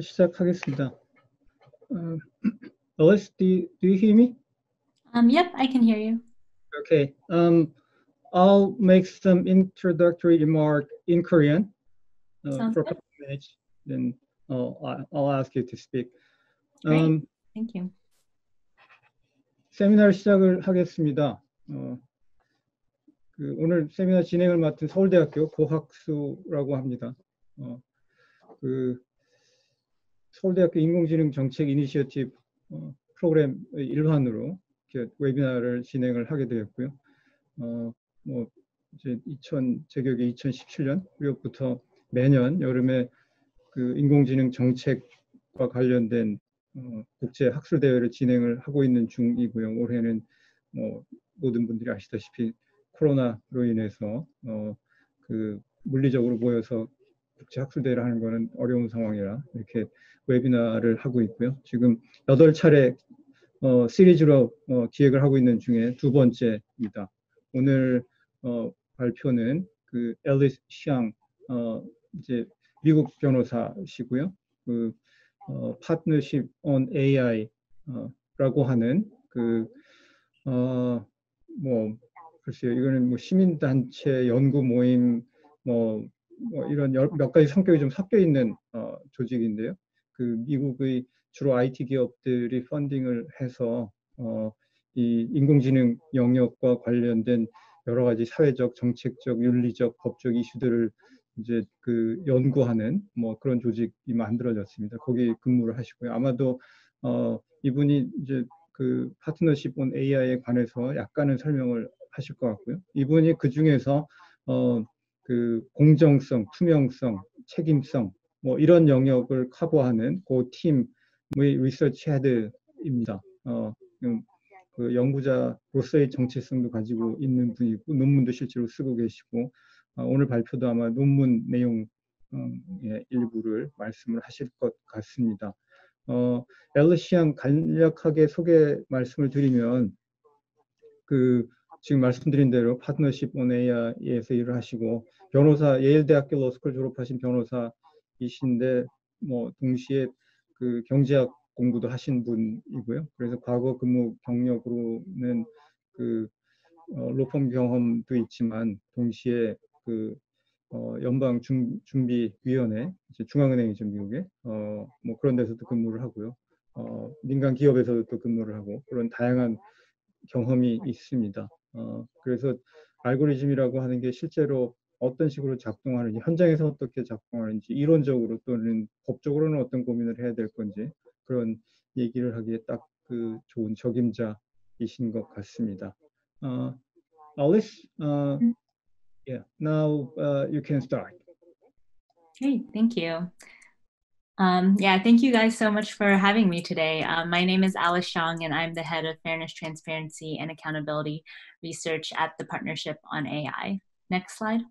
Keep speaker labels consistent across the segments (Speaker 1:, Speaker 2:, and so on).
Speaker 1: 시작하겠습니다. Uh, Alice, do you, do you hear me?
Speaker 2: Um, yep, I can hear you.
Speaker 1: Okay. Um, I'll make some introductory remark in Korean uh, for a couple of minutes. Then I'll, I'll ask you to speak.
Speaker 2: Great.
Speaker 1: Um,
Speaker 2: Thank you.
Speaker 1: 세미나를 시작을 하겠습니다. 어, 그 오늘 세미나 진행을 맡은 서울대학교 고학수라고 합니다. 어, 그 서울대학교 인공지능 정책 이니시어티브 어, 프로그램의 일환으로 이렇게 웨비나를 진행을 하게 되었고요. 어, 뭐 이제 2000 제격이 2017년 9월부터 매년 여름에 그 인공지능 정책과 관련된 어, 국제 학술 대회를 진행을 하고 있는 중이고요. 올해는 뭐 모든 분들이 아시다시피 코로나로 인해서 어, 그 물리적으로 모여서 국제 학술 대회를 하는 거는 어려운 상황이라 이렇게 웨비나를 하고 있고요. 지금 여덟 차례 어, 시리즈로 어, 기획을 하고 있는 중에 두 번째입니다. 오늘 어, 발표는 그 앨리스 샹 어, 이제 미국 변호사시고요. 그 어, 파트너십 on AI 어, 라고 하는 그 어, 뭐 글쎄요 이거는 뭐 시민 단체 연구 모임 뭐, 뭐 이런 여- 몇 가지 성격이 좀 섞여 있는 어, 조직인데요. 그 미국의 주로 IT 기업들이 펀딩을 해서 어, 이 인공지능 영역과 관련된 여러 가지 사회적, 정책적, 윤리적, 법적 이슈들을 이제 그 연구하는 뭐 그런 조직이 만들어졌습니다. 거기 근무를 하시고요. 아마도 어, 이분이 이제 그 파트너십 온 AI에 관해서 약간은 설명을 하실 것 같고요. 이분이 그 중에서 어, 그 공정성, 투명성, 책임성 뭐 이런 영역을 커버하는 그 팀의 리서치 헤드입니다. 어, 음, 그 연구자로서의 정체성도 가지고 있는 분이고 논문도 실제로 쓰고 계시고 어, 오늘 발표도 아마 논문 내용 의 일부를 말씀을 하실 것 같습니다. 어, 앨리시안 간략하게 소개 말씀을 드리면 그 지금 말씀드린 대로 파트너십 온 AI에서 일을 하시고 변호사 예일대학교 로스쿨 졸업하신 변호사이신데 뭐 동시에 그 경제학 공부도 하신 분이고요. 그래서 과거 근무 경력으로는 그 어, 로펌 경험도 있지만 동시에 그 어, 연방 준, 준비위원회 이제 중앙은행이 죠 미국에 어, 뭐 그런 데서도 근무를 하고요. 어, 민간 기업에서도 또 근무를 하고 그런 다양한 경험이 있습니다. 어, 그래서 알고리즘이라고 하는 게 실제로 어떤 식으로 작동하는지, 현장에서 어떻게 작동하는지, 이론적으로 또는 법적으로는 어떤 고민을 해야 될 건지 그런 얘기를 하기에 딱 그 좋은 적임자이신 것 같습니다. 어, Alice, uh, yeah, now uh, you can start.
Speaker 2: Great, thank you. Um, yeah, thank you guys so much for having me today. Um, my name is Alice Xiang, and I'm the head of Fairness, Transparency, and Accountability Research at the Partnership on AI. Next slide.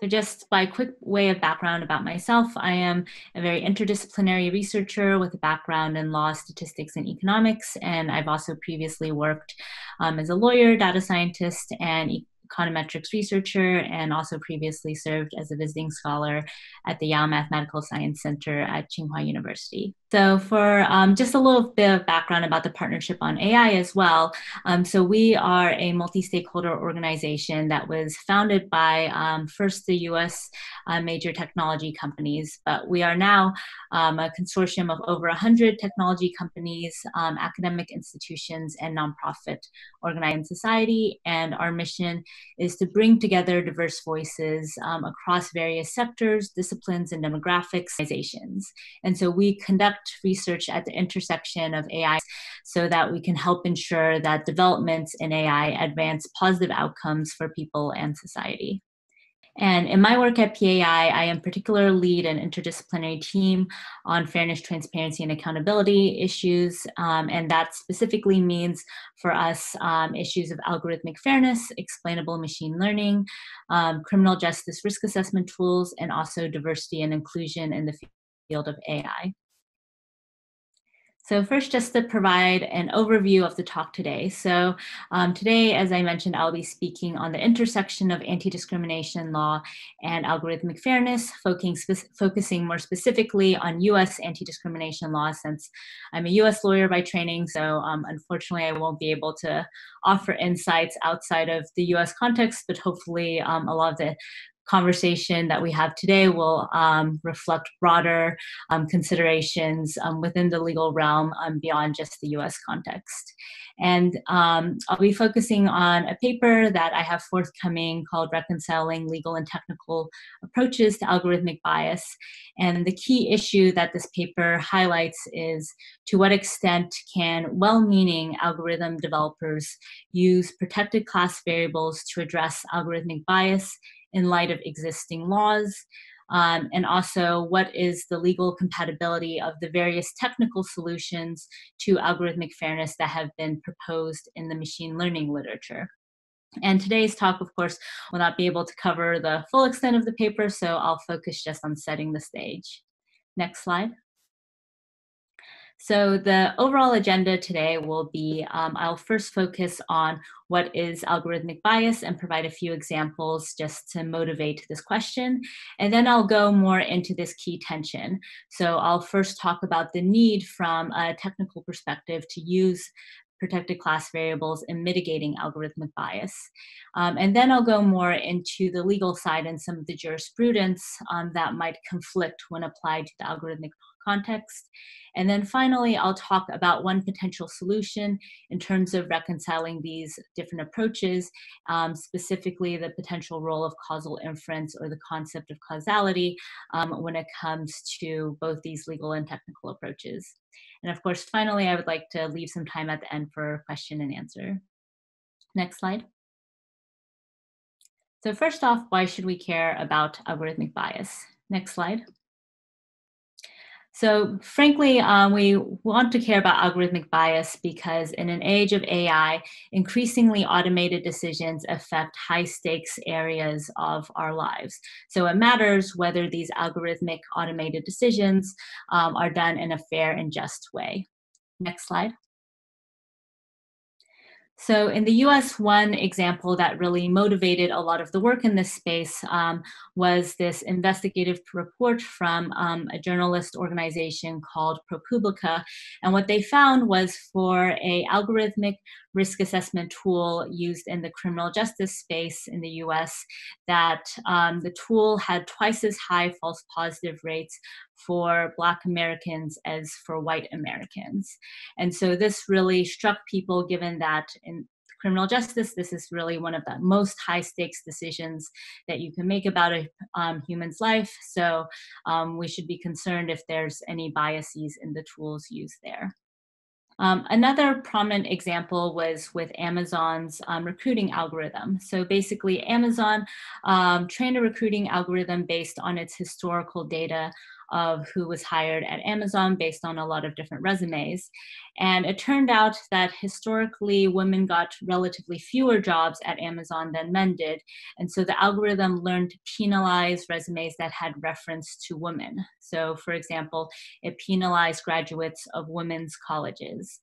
Speaker 2: So, just by quick way of background about myself, I am a very interdisciplinary researcher with a background in law, statistics, and economics. And I've also previously worked um, as a lawyer, data scientist, and econometrics researcher, and also previously served as a visiting scholar at the Yau Mathematical Science Center at Tsinghua University. So, for um, just a little bit of background about the partnership on AI as well. Um, so, we are a multi stakeholder organization that was founded by um, first the US uh, major technology companies, but we are now um, a consortium of over 100 technology companies, um, academic institutions, and nonprofit organized society. And our mission is to bring together diverse voices um, across various sectors, disciplines, and demographics. And so we conduct research at the intersection of AI so that we can help ensure that developments in AI advance positive outcomes for people and society. And in my work at PAI, I am particular lead an interdisciplinary team on fairness, transparency, and accountability issues. Um, and that specifically means for us um, issues of algorithmic fairness, explainable machine learning, um, criminal justice risk assessment tools, and also diversity and inclusion in the field of AI. So first, just to provide an overview of the talk today. So um, today, as I mentioned, I'll be speaking on the intersection of anti-discrimination law and algorithmic fairness, focusing more specifically on US anti-discrimination law since I'm a US lawyer by training. So um, unfortunately, I won't be able to offer insights outside of the US context, but hopefully um, a lot of the conversation that we have today will um, reflect broader um, considerations um, within the legal realm um, beyond just the US context. And um, I'll be focusing on a paper that I have forthcoming called Reconciling Legal and Technical Approaches to Algorithmic Bias. And the key issue that this paper highlights is to what extent can well-meaning algorithm developers use protected class variables to address algorithmic bias in light of existing laws, um, and also what is the legal compatibility of the various technical solutions to algorithmic fairness that have been proposed in the machine learning literature. And today's talk, of course, will not be able to cover the full extent of the paper, so I'll focus just on setting the stage. Next slide. So the overall agenda today will be, um, I'll first focus on what is algorithmic bias and provide a few examples just to motivate this question. And then I'll go more into this key tension. So I'll first talk about the need from a technical perspective to use protected class variables in mitigating algorithmic bias. Um, and then I'll go more into the legal side and some of the jurisprudence um, that might conflict when applied to the algorithmic context. And then finally, I'll talk about one potential solution in terms of reconciling these different approaches, um, specifically the potential role of causal inference or the concept of causality um, when it comes to both these legal and technical approaches. And of course, finally, I would like to leave some time at the end for question and answer. Next slide. So first off, why should we care about algorithmic bias? Next slide. So frankly, um, we want to care about algorithmic bias because in an age of AI, increasingly automated decisions affect high stakes areas of our lives. So it matters whether these algorithmic automated decisions um, are done in a fair and just way. Next slide. So in the US, one example that really motivated a lot of the work in this space um, was this investigative report from um, a journalist organization called ProPublica. And what they found was for a algorithmic risk assessment tool used in the criminal justice space in the US, that um, the tool had twice as high false positive rates for Black Americans as for white Americans. And so this really struck people given that in criminal justice, this is really one of the most high stakes decisions that you can make about a um, human's life. So um, we should be concerned if there's any biases in the tools used there. Um, another prominent example was with Amazon's um, recruiting algorithm. So basically, Amazon um, trained a recruiting algorithm based on its historical data of who was hired at Amazon based on a lot of different resumes. And it turned out that historically women got relatively fewer jobs at Amazon than men did. And so the algorithm learned to penalize resumes that had reference to women. So, for example, it penalized graduates of women's colleges.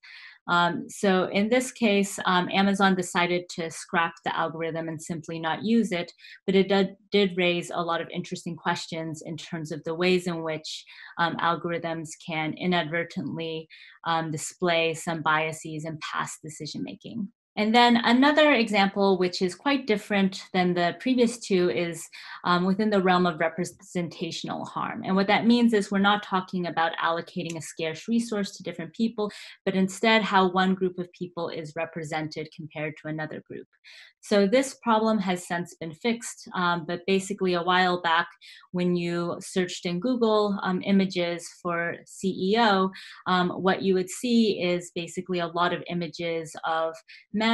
Speaker 2: Um, so in this case, um, Amazon decided to scrap the algorithm and simply not use it, but it did, did raise a lot of interesting questions in terms of the ways in which um, algorithms can inadvertently um, display some biases in past decision making. And then another example, which is quite different than the previous two, is um, within the realm of representational harm. And what that means is we're not talking about allocating a scarce resource to different people, but instead how one group of people is represented compared to another group. So this problem has since been fixed, um, but basically a while back when you searched in Google um, images for CEO, um, what you would see is basically a lot of images of men,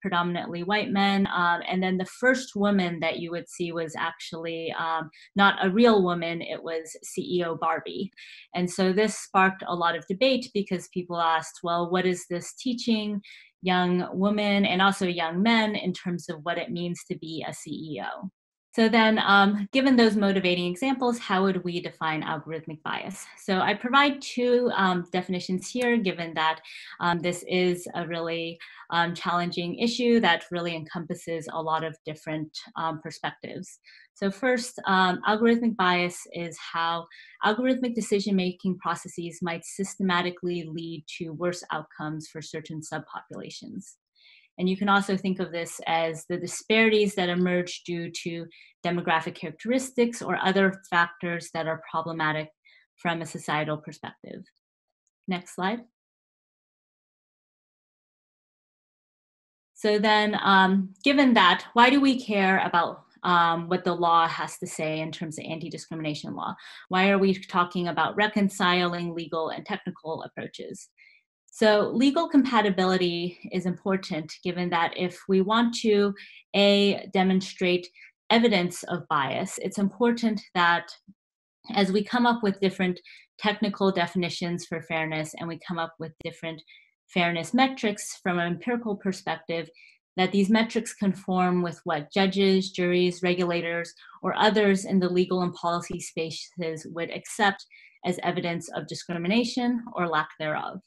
Speaker 2: predominantly white men, um, and then the first woman that you would see was actually um, not a real woman, it was CEO Barbie. And so this sparked a lot of debate because people asked, well, what is this teaching? young women and also young men in terms of what it means to be a CEO. So then, um, given those motivating examples, how would we define algorithmic bias? So I provide two um, definitions here, given that um, this is a really um, challenging issue that really encompasses a lot of different um, perspectives. So first, um, algorithmic bias is how algorithmic decision-making processes might systematically lead to worse outcomes for certain subpopulations. And you can also think of this as the disparities that emerge due to demographic characteristics or other factors that are problematic from a societal perspective. Next slide. So then, um, given that, why do we care about um, what the law has to say in terms of anti-discrimination law? Why are we talking about reconciling legal and technical approaches? So legal compatibility is important given that if we want to, A, demonstrate evidence of bias, it's important that as we come up with different technical definitions for fairness and we come up with different fairness metrics from an empirical perspective, that these metrics conform with what judges, juries, regulators, or others in the legal and policy spaces would accept as evidence of discrimination or lack thereof.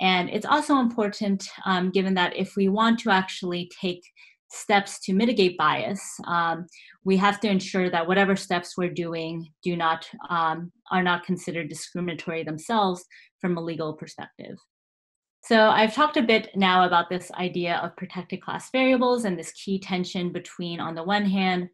Speaker 2: And it's also important, um, given that if we want to actually take steps to mitigate bias, um, we have to ensure that whatever steps we're doing do not um, are not considered discriminatory themselves from a legal perspective. So I've talked a bit now about this idea of protected class variables and this key tension between, on the one hand,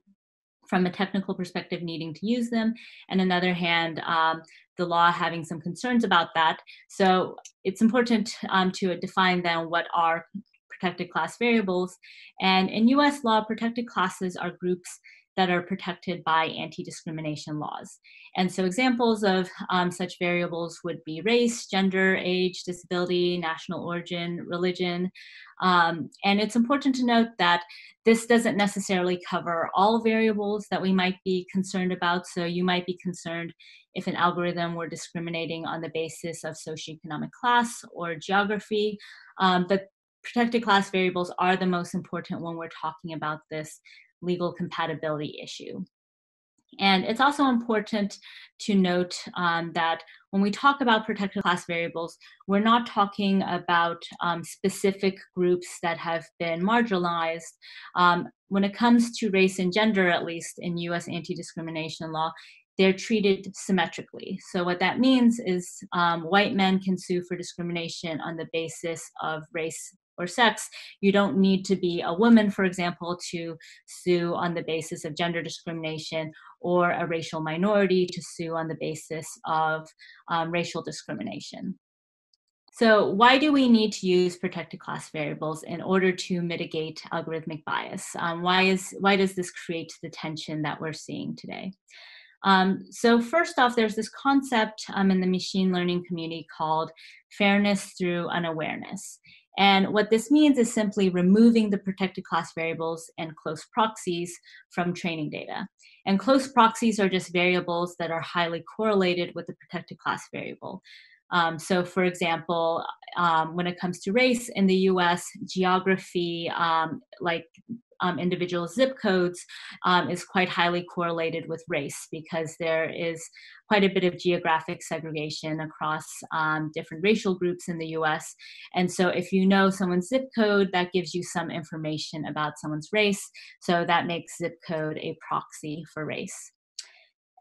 Speaker 2: from a technical perspective needing to use them, and another hand, um, the law having some concerns about that. So it's important um, to define then what are protected class variables. And in US law, protected classes are groups that are protected by anti-discrimination laws. And so examples of um, such variables would be race, gender, age, disability, national origin, religion. Um, and it's important to note that this doesn't necessarily cover all variables that we might be concerned about. So you might be concerned if an algorithm were discriminating on the basis of socioeconomic class or geography. Um, but protected class variables are the most important when we're talking about this legal compatibility issue. And it's also important to note um, that when we talk about protected class variables, we're not talking about um, specific groups that have been marginalized. Um, when it comes to race and gender, at least in US anti-discrimination law, they're treated symmetrically. So what that means is um, white men can sue for discrimination on the basis of race or sex, you don't need to be a woman, for example, to sue on the basis of gender discrimination or a racial minority to sue on the basis of um, racial discrimination. So why do we need to use protected class variables in order to mitigate algorithmic bias? Um, why, is, why does this create the tension that we're seeing today? Um, so first off, there's this concept um, in the machine learning community called fairness through unawareness. And what this means is simply removing the protected class variables and close proxies from training data. And close proxies are just variables that are highly correlated with the protected class variable. Um, so for example, um, when it comes to race in the US, geography, um, like um, individual zip codes um, is quite highly correlated with race because there is quite a bit of geographic segregation across um, different racial groups in the US. And so if you know someone's zip code, that gives you some information about someone's race. So that makes zip code a proxy for race.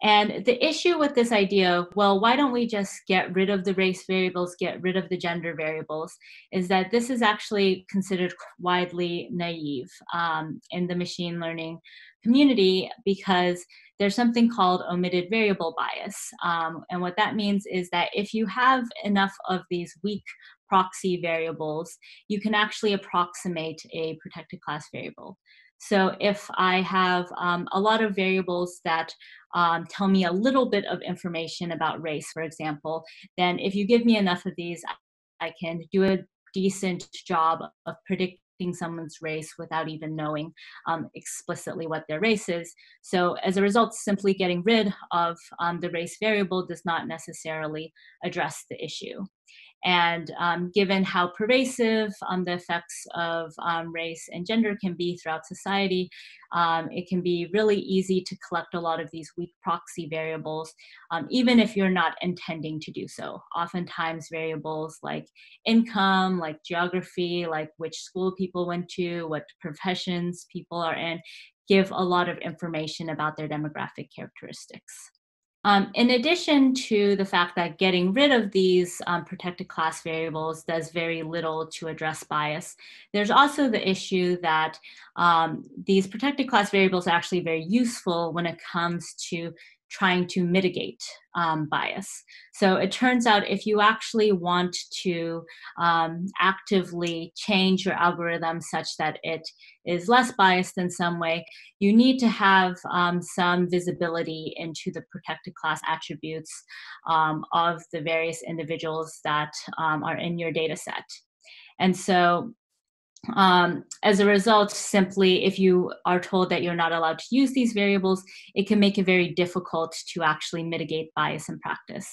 Speaker 2: And the issue with this idea of, well, why don't we just get rid of the race variables, get rid of the gender variables, is that this is actually considered widely naive um, in the machine learning community because there's something called omitted variable bias. Um, and what that means is that if you have enough of these weak proxy variables, you can actually approximate a protected class variable. So if I have um, a lot of variables that um, tell me a little bit of information about race, for example, then if you give me enough of these, I can do a decent job of predicting someone's race without even knowing um, explicitly what their race is. So as a result, simply getting rid of um, the race variable does not necessarily address the issue. And um, given how pervasive um, the effects of um, race and gender can be throughout society, um, it can be really easy to collect a lot of these weak proxy variables, um, even if you're not intending to do so. Oftentimes, variables like income, like geography, like which school people went to, what professions people are in, give a lot of information about their demographic characteristics. Um, in addition to the fact that getting rid of these um, protected class variables does very little to address bias, there's also the issue that um, these protected class variables are actually very useful when it comes to trying to mitigate um, bias. So it turns out if you actually want to um, actively change your algorithm such that it is less biased in some way, you need to have um, some visibility into the protected class attributes um, of the various individuals that um, are in your data set. And so um, as a result, simply if you are told that you're not allowed to use these variables, it can make it very difficult to actually mitigate bias in practice.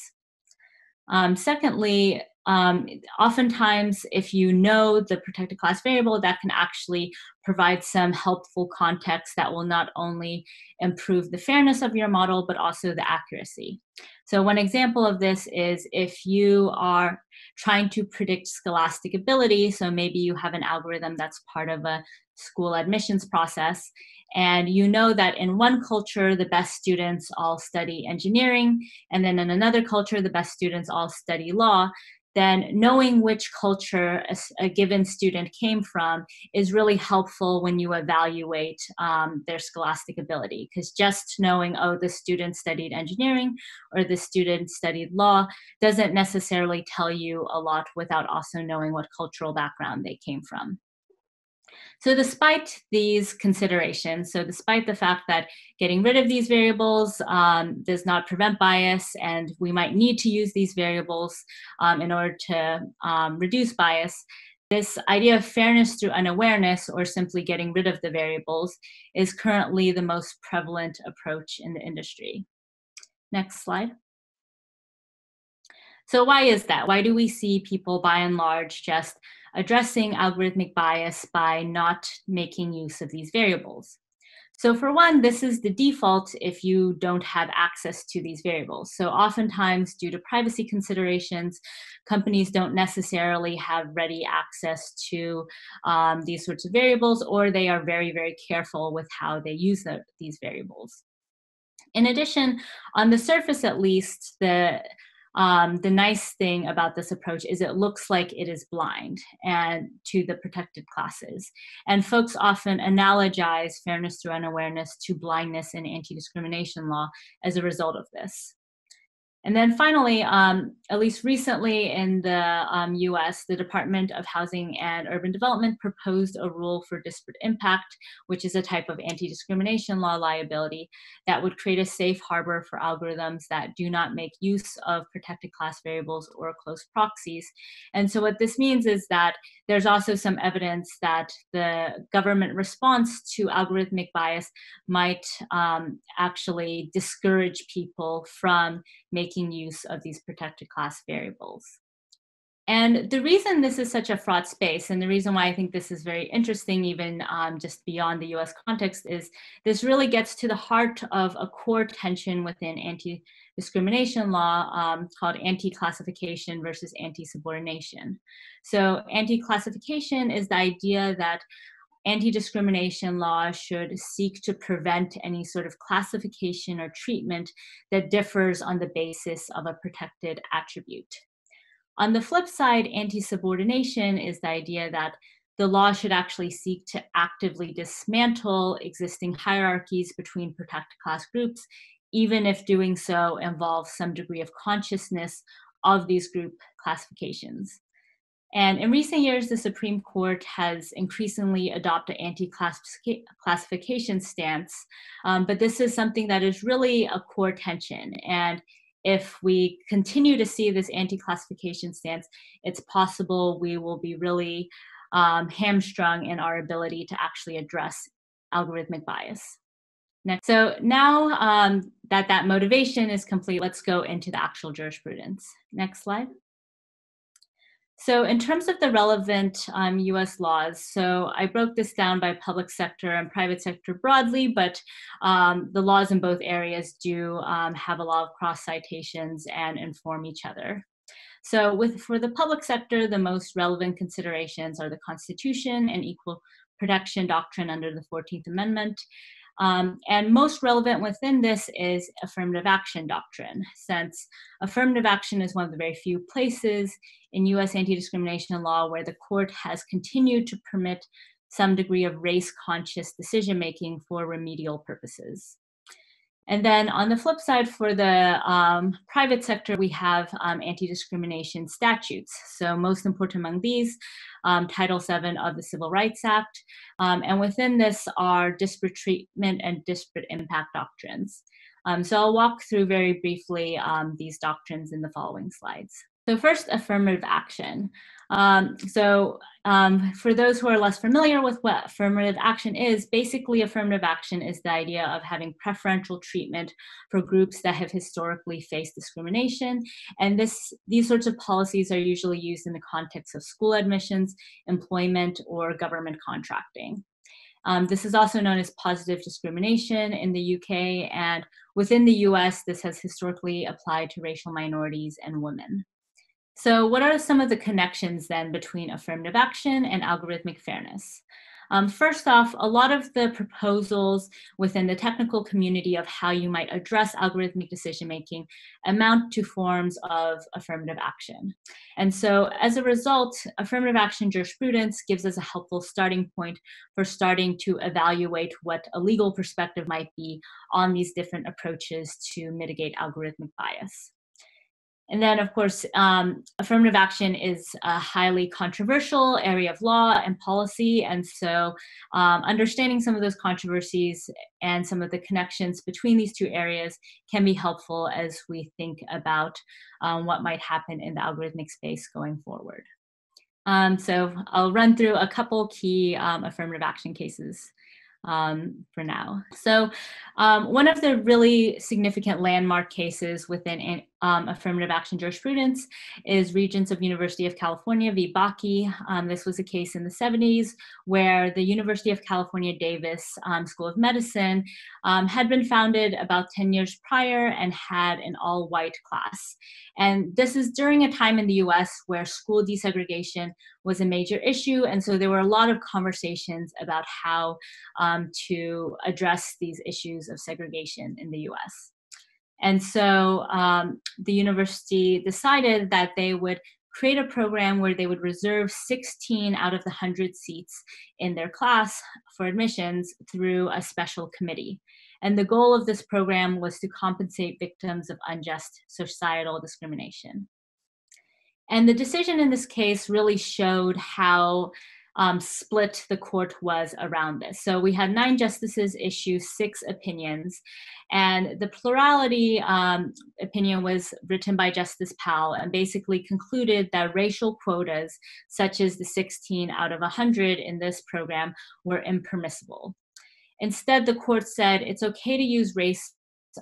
Speaker 2: Um, secondly, um, oftentimes, if you know the protected class variable, that can actually provide some helpful context that will not only improve the fairness of your model, but also the accuracy. So one example of this is if you are trying to predict scholastic ability, so maybe you have an algorithm that's part of a school admissions process, and you know that in one culture, the best students all study engineering, and then in another culture, the best students all study law, then knowing which culture a, a, given student came from is really helpful when you evaluate um, their scholastic ability. Because just knowing, oh, the student studied engineering or the student studied law doesn't necessarily tell you a lot without also knowing what cultural background they came from. So despite these considerations, so despite the fact that getting rid of these variables um, does not prevent bias and we might need to use these variables um, in order to um, reduce bias, this idea of fairness through unawareness or simply getting rid of the variables is currently the most prevalent approach in the industry. Next slide. So why is that? Why do we see people by and large just addressing algorithmic bias by not making use of these variables. So for one, this is the default if you don't have access to these variables. So oftentimes, due to privacy considerations, companies don't necessarily have ready access to um, these sorts of variables, or they are very, very careful with how they use the, these variables. In addition, on the surface at least, the um, the nice thing about this approach is it looks like it is blind and to the protected classes. And folks often analogize fairness through unawareness to blindness in anti-discrimination law as a result of this. And then finally, um, at least recently in the um, US, the Department of Housing and Urban Development proposed a rule for disparate impact, which is a type of anti discrimination law liability that would create a safe harbor for algorithms that do not make use of protected class variables or close proxies. And so, what this means is that there's also some evidence that the government response to algorithmic bias might um, actually discourage people from making use of these protected class variables. And the reason this is such a fraught space, and the reason why I think this is very interesting, even um, just beyond the US context, is this really gets to the heart of a core tension within anti discrimination law um, called anti classification versus anti subordination. So, anti classification is the idea that anti-discrimination law should seek to prevent any sort of classification or treatment that differs on the basis of a protected attribute. On the flip side, anti-subordination is the idea that the law should actually seek to actively dismantle existing hierarchies between protected class groups, even if doing so involves some degree of consciousness of these group classifications. And in recent years, the Supreme Court has increasingly adopted anti-classification stance, um, but this is something that is really a core tension. And if we continue to see this anti-classification stance, it's possible we will be really um, hamstrung in our ability to actually address algorithmic bias. Next. So now um, that that motivation is complete, let's go into the actual jurisprudence. Next slide. So in terms of the relevant um, US laws, so I broke this down by public sector and private sector broadly, but um, the laws in both areas do um, have a lot of cross citations and inform each other. So with for the public sector, the most relevant considerations are the Constitution and equal protection doctrine under the 14th Amendment, um, and most relevant within this is affirmative action doctrine, since affirmative action is one of the very few places in US anti discrimination law where the court has continued to permit some degree of race conscious decision making for remedial purposes. And then on the flip side, for the um, private sector, we have um, anti discrimination statutes. So, most important among these, um, Title VII of the Civil Rights Act. Um, and within this are disparate treatment and disparate impact doctrines. Um, so, I'll walk through very briefly um, these doctrines in the following slides. So, first, affirmative action. Um, so, um, for those who are less familiar with what affirmative action is, basically, affirmative action is the idea of having preferential treatment for groups that have historically faced discrimination. And this, these sorts of policies are usually used in the context of school admissions, employment, or government contracting. Um, this is also known as positive discrimination in the UK, and within the US, this has historically applied to racial minorities and women. So, what are some of the connections then between affirmative action and algorithmic fairness? Um, first off, a lot of the proposals within the technical community of how you might address algorithmic decision making amount to forms of affirmative action. And so, as a result, affirmative action jurisprudence gives us a helpful starting point for starting to evaluate what a legal perspective might be on these different approaches to mitigate algorithmic bias. And then, of course, um, affirmative action is a highly controversial area of law and policy. And so, um, understanding some of those controversies and some of the connections between these two areas can be helpful as we think about um, what might happen in the algorithmic space going forward. Um, so, I'll run through a couple key um, affirmative action cases um, for now. So, um, one of the really significant landmark cases within um, affirmative action jurisprudence is Regents of University of California v. Bakke. Um, this was a case in the 70s where the University of California Davis um, School of Medicine um, had been founded about 10 years prior and had an all white class. And this is during a time in the US where school desegregation was a major issue. And so there were a lot of conversations about how um, to address these issues of segregation in the US. And so um, the university decided that they would create a program where they would reserve 16 out of the 100 seats in their class for admissions through a special committee. And the goal of this program was to compensate victims of unjust societal discrimination. And the decision in this case really showed how um, split the court was around this. So we had nine justices issue six opinions, and the plurality um, opinion was written by Justice Powell and basically concluded that racial quotas, such as the 16 out of 100 in this program, were impermissible. Instead, the court said it's okay to use race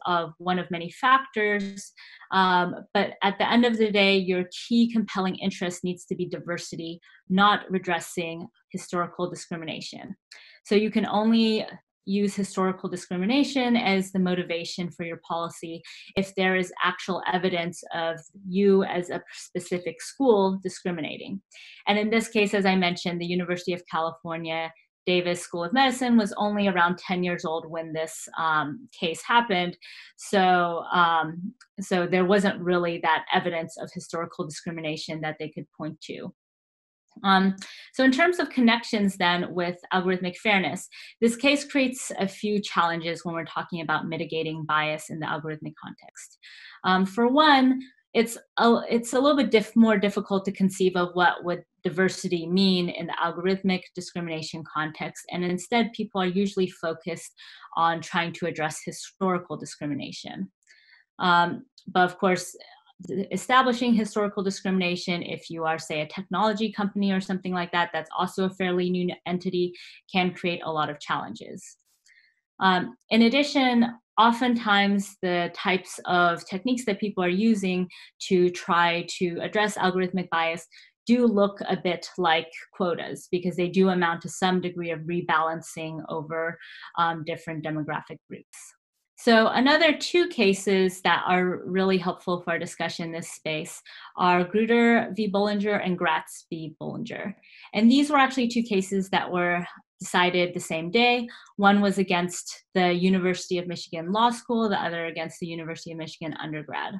Speaker 2: of one of many factors. Um, but at the end of the day, your key compelling interest needs to be diversity, not redressing historical discrimination. So you can only use historical discrimination as the motivation for your policy if there is actual evidence of you as a specific school discriminating. And in this case, as I mentioned, the University of California Davis School of Medicine was only around 10 years old when this um, case happened. So, um, so there wasn't really that evidence of historical discrimination that they could point to. Um, so in terms of connections then with algorithmic fairness, this case creates a few challenges when we're talking about mitigating bias in the algorithmic context. Um, for one, it's a, it's a little bit diff, more difficult to conceive of what would diversity mean in the algorithmic discrimination context. And instead people are usually focused on trying to address historical discrimination. Um, but of course establishing historical discrimination if you are say a technology company or something like that that's also a fairly new entity can create a lot of challenges. Um, in addition oftentimes the types of techniques that people are using to try to address algorithmic bias do look a bit like quotas because they do amount to some degree of rebalancing over um, different demographic groups. So another two cases that are really helpful for our discussion in this space are Grutter v. Bollinger and Gratz v. Bollinger. And these were actually two cases that were decided the same day. One was against the University of Michigan Law School, the other against the University of Michigan undergrad.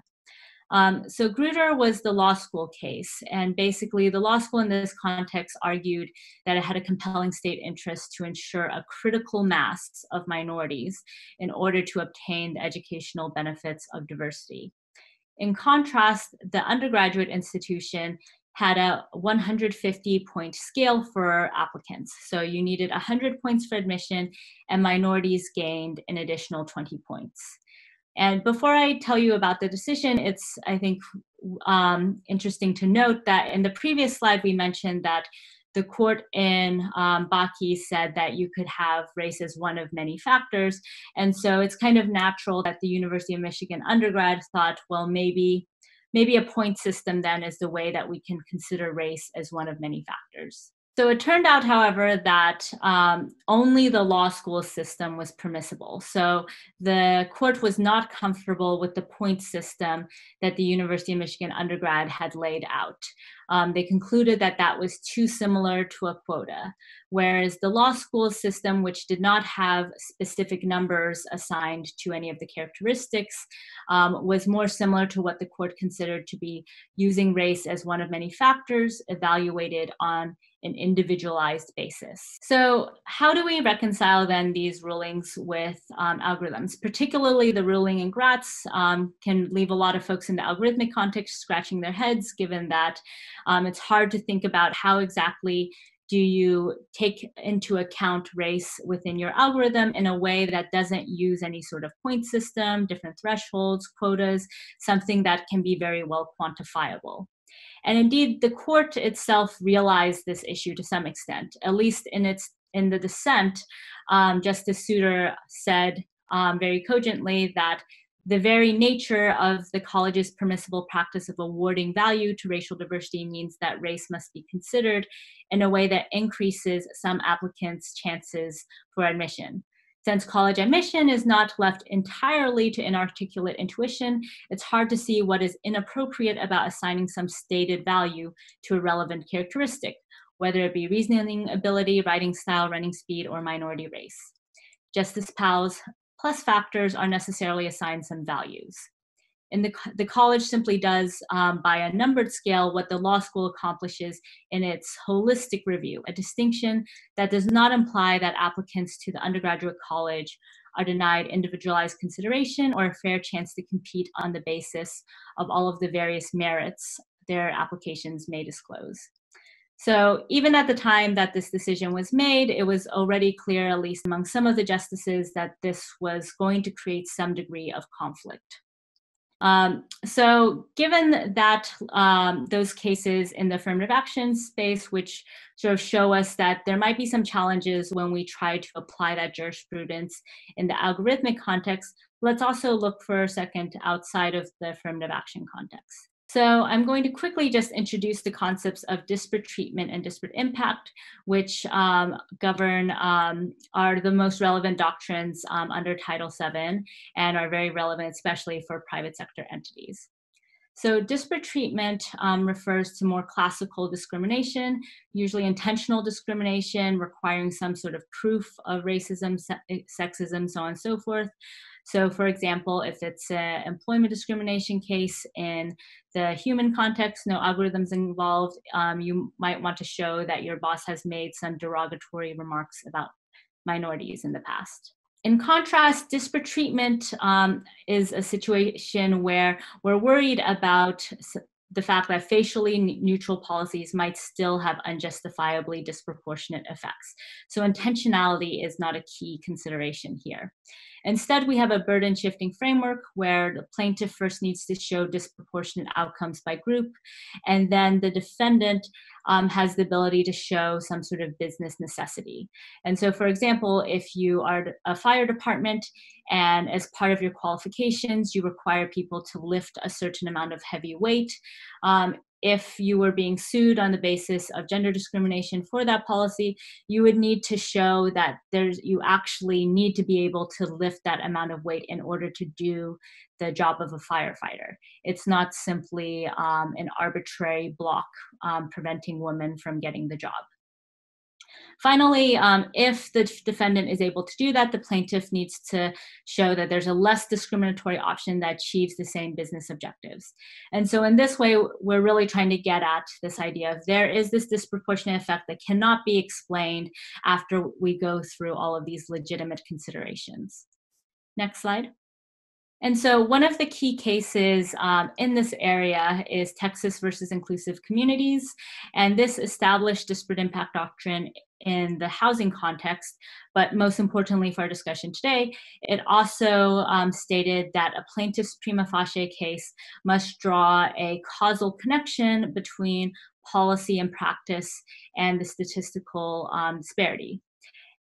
Speaker 2: Um, so Grutter was the law school case, and basically the law school in this context argued that it had a compelling state interest to ensure a critical mass of minorities in order to obtain the educational benefits of diversity. In contrast, the undergraduate institution had a 150 point scale for applicants. So you needed 100 points for admission, and minorities gained an additional 20 points. And before I tell you about the decision, it's, I think, um, interesting to note that in the previous slide, we mentioned that the court in um, Bakke said that you could have race as one of many factors. And so it's kind of natural that the University of Michigan undergrad thought, well, maybe, maybe a point system then is the way that we can consider race as one of many factors. So it turned out, however, that um, only the law school system was permissible. So the court was not comfortable with the point system that the University of Michigan undergrad had laid out. Um, they concluded that that was too similar to a quota, whereas the law school system, which did not have specific numbers assigned to any of the characteristics, um, was more similar to what the court considered to be using race as one of many factors evaluated on an individualized basis. So, how do we reconcile then these rulings with um, algorithms? Particularly the ruling in Gratz um, can leave a lot of folks in the algorithmic context scratching their heads, given that um, it's hard to think about how exactly do you take into account race within your algorithm in a way that doesn't use any sort of point system, different thresholds, quotas, something that can be very well quantifiable. And indeed, the court itself realized this issue to some extent, at least in its in the dissent. Um, Justice Souter said um, very cogently that the very nature of the college's permissible practice of awarding value to racial diversity means that race must be considered in a way that increases some applicants' chances for admission. Since college admission is not left entirely to inarticulate intuition, it's hard to see what is inappropriate about assigning some stated value to a relevant characteristic, whether it be reasoning ability, writing style, running speed, or minority race. Justice Powell's plus factors are necessarily assigned some values. And the, the college simply does, um, by a numbered scale, what the law school accomplishes in its holistic review, a distinction that does not imply that applicants to the undergraduate college are denied individualized consideration or a fair chance to compete on the basis of all of the various merits their applications may disclose. So even at the time that this decision was made, it was already clear, at least among some of the justices, that this was going to create some degree of conflict. Um, so given that um, those cases in the affirmative action space, which sort of show us that there might be some challenges when we try to apply that jurisprudence in the algorithmic context, let's also look for a second outside of the affirmative action context. So I'm going to quickly just introduce the concepts of disparate treatment and disparate impact, which um, govern, um, are the most relevant doctrines um, under Title VII and are very relevant, especially for private sector entities. So disparate treatment um, refers to more classical discrimination, usually intentional discrimination requiring some sort of proof of racism, se sexism, so on and so forth. So for example, if it's an employment discrimination case in the human context, no algorithms involved, um, you might want to show that your boss has made some derogatory remarks about minorities in the past. In contrast, disparate treatment um, is a situation where we're worried about the fact that facially neutral policies might still have unjustifiably disproportionate effects. So intentionality is not a key consideration here. Instead, we have a burden shifting framework where the plaintiff first needs to show disproportionate outcomes by group, and then the defendant um, has the ability to show some sort of business necessity. And so, for example, if you are a fire department and as part of your qualifications, you require people to lift a certain amount of heavy weight, um, if you were being sued on the basis of gender discrimination for that policy, you would need to show that there's you actually need to be able to lift that amount of weight in order to do the job of a firefighter. It's not simply um, an arbitrary block um, preventing women from getting the job. Finally, um, if the defendant is able to do that, the plaintiff needs to show that there's a less discriminatory option that achieves the same business objectives. And so in this way, we're really trying to get at this idea of there is this disproportionate effect that cannot be explained after we go through all of these legitimate considerations. Next slide. And so one of the key cases um, in this area is Texas versus Inclusive Communities. And this established disparate impact doctrine in the housing context. But most importantly for our discussion today, it also um, stated that a plaintiff's prima facie case must draw a causal connection between policy and practice and the statistical um, disparity.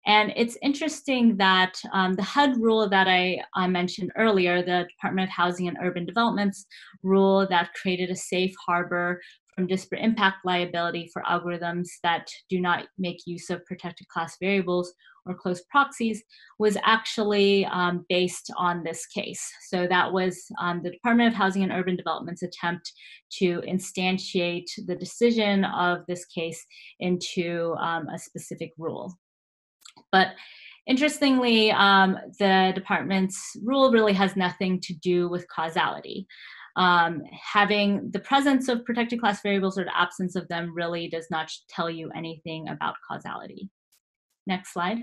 Speaker 2: And it's interesting that um, the HUD rule that I, I, mentioned earlier, the Department of Housing and Urban Development's rule that created a safe harbor from disparate impact liability for algorithms that do not make use of protected class variables or close proxies was actually um, based on this case. So that was um, the Department of Housing and Urban Development's attempt to instantiate the decision of this case into um, a specific rule. But interestingly, um, the department's rule really has nothing to do with causality. Um, having the presence of protected class variables or the absence of them really does not tell you anything about causality. Next slide.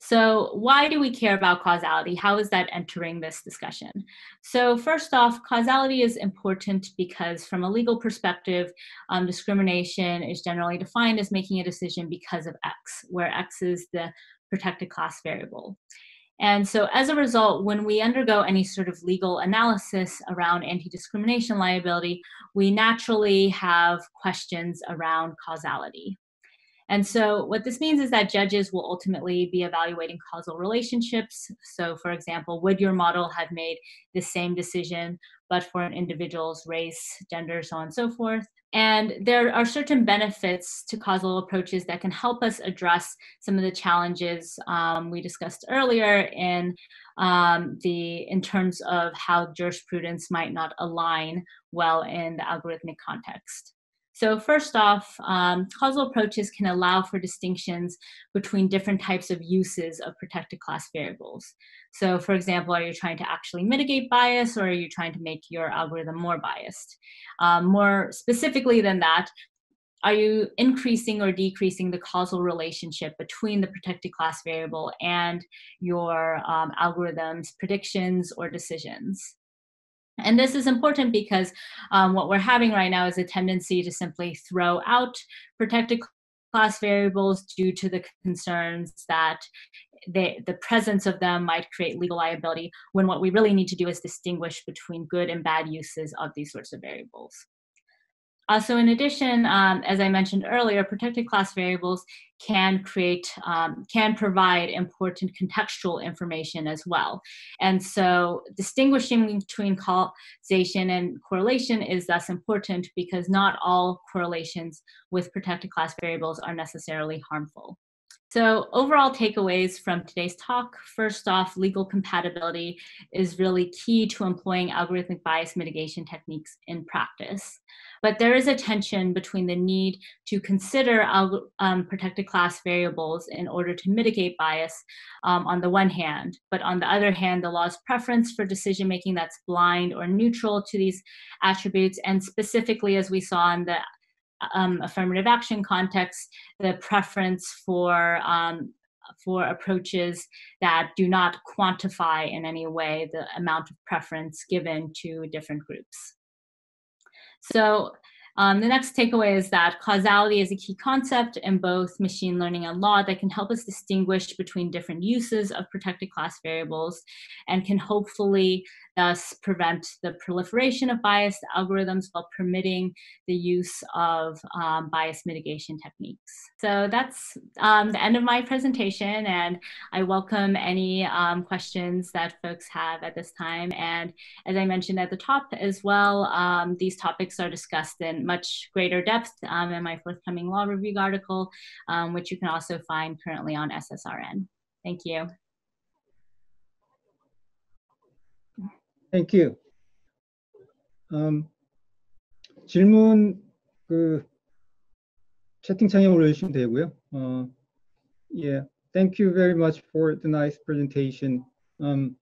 Speaker 2: So why do we care about causality? How is that entering this discussion? So first off, causality is important because from a legal perspective, um, discrimination is generally defined as making a decision because of X, where X is the protected class variable. And so as a result, when we undergo any sort of legal analysis around anti-discrimination liability, we naturally have questions around causality. And so what this means is that judges will ultimately be evaluating causal relationships. So for example, would your model have made the same decision but for an individual's race, gender, so on and so forth? And there are certain benefits to causal approaches that can help us address some of the challenges um, we discussed earlier in um, the in terms of how jurisprudence might not align well in the algorithmic context. So first off, um, causal approaches can allow for distinctions between different types of uses of protected class variables. So for example, are you trying to actually mitigate bias or are you trying to make your algorithm more biased? Um, more specifically than that, are you increasing or decreasing the causal relationship between the protected class variable and your um, algorithm's predictions or decisions? And this is important because um, what we're having right now is a tendency to simply throw out protected class variables due to the concerns that they, the presence of them might create legal liability when what we really need to do is distinguish between good and bad uses of these sorts of variables. Uh, so in addition, um, as I mentioned earlier, protected class variables can create, um, can provide important contextual information as well. And so distinguishing between causation and correlation is thus important because not all correlations with protected class variables are necessarily harmful. So overall takeaways from today's talk, first off, legal compatibility is really key to employing algorithmic bias mitigation techniques in practice. But there is a tension between the need to consider um, protected class variables in order to mitigate bias um, on the one hand, but on the other hand, the law's preference for decision making that's blind or neutral to these attributes, and specifically as we saw in the um, affirmative action context, the preference for um, for approaches that do not quantify in any way the amount of preference given to different groups. So um, the next takeaway is that causality is a key concept in both machine learning and law that can help us distinguish between different uses of protected class variables and can hopefully thus prevent the proliferation of biased algorithms while permitting the use of um, bias mitigation techniques. So that's um, the end of my presentation, and I welcome any um, questions that folks have at this time. And as I mentioned at the top as well, um, these topics are discussed in much greater depth um, in my forthcoming law review article, um, which you can also find currently on SSRN. Thank you.
Speaker 1: Thank you. Um, 질문 그 채팅창에 올려주시면 되고요. Uh, yeah, thank you very much for the nice presentation. Um,